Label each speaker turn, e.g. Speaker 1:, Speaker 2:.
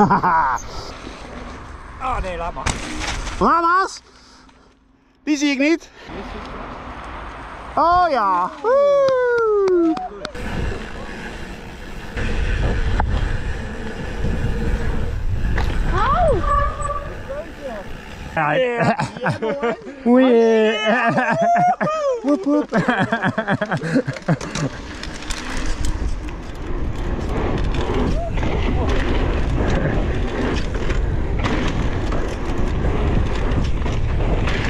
Speaker 1: oh nee, laat maar.
Speaker 2: Lama's? Die zie ik niet. Oh ja. Woe. Ja,